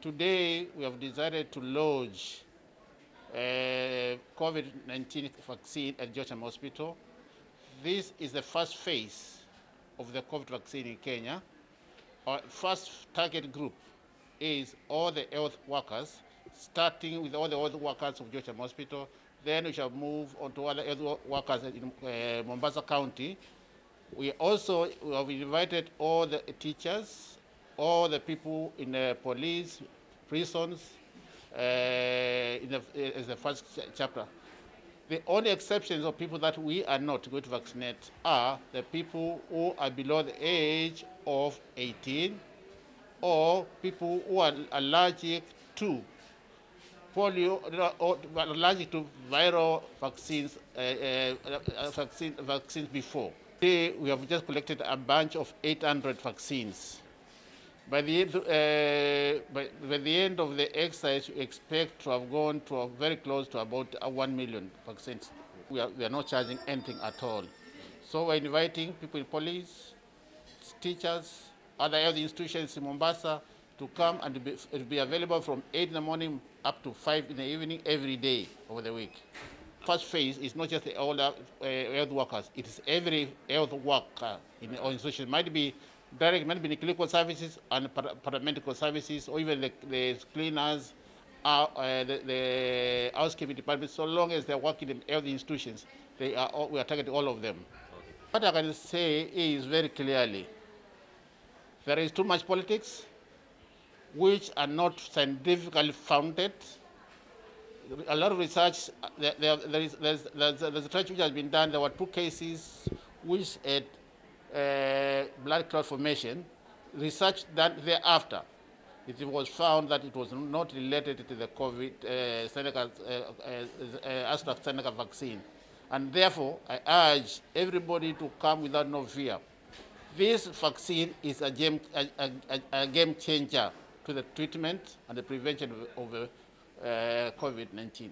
Today, we have decided to launch uh, COVID-19 vaccine at Jocham Hospital. This is the first phase of the COVID vaccine in Kenya. Our first target group is all the health workers, starting with all the health workers of Jocham Hospital. Then we shall move on to other health wo- workers in uh, Mombasa County. We also we have invited all the teachers, all the people in the police, prisons, uh, in the, as the first ch- chapter. The only exceptions of people that we are not going to vaccinate are the people who are below the age of 18 or people who are allergic to polio or allergic to viral vaccines, uh, uh, uh, vaccine, vaccines before. Today, we have just collected a bunch of 800 vaccines. By the, end, uh, by, by the end of the exercise, we expect to have gone to very close to about uh, 1 million vaccines. We are, we are not charging anything at all. So we're inviting people in police, teachers, other health institutions in Mombasa to come and be, be available from 8 in the morning up to 5 in the evening every day over the week. First phase is not just the older uh, health workers, it is every health worker in the institution. Might be direct, in clinical services and paramedical services, or even the, the cleaners, uh, uh, the, the housekeeping department, so long as they're working in health institutions, they are all, we are targeting all of them. What I can say is very clearly, there is too much politics, which are not scientifically founded. A lot of research, uh, there, there, there is, there's, there's, there's research which has been done. There were two cases which had uh, blood clot formation. Research that thereafter, it was found that it was not related to the COVID uh, Seneca, uh, uh, uh, AstraZeneca vaccine. And therefore, I urge everybody to come without no fear. This vaccine is a game, a, a, a- game changer to the treatment and the prevention of, of uh, COVID 19.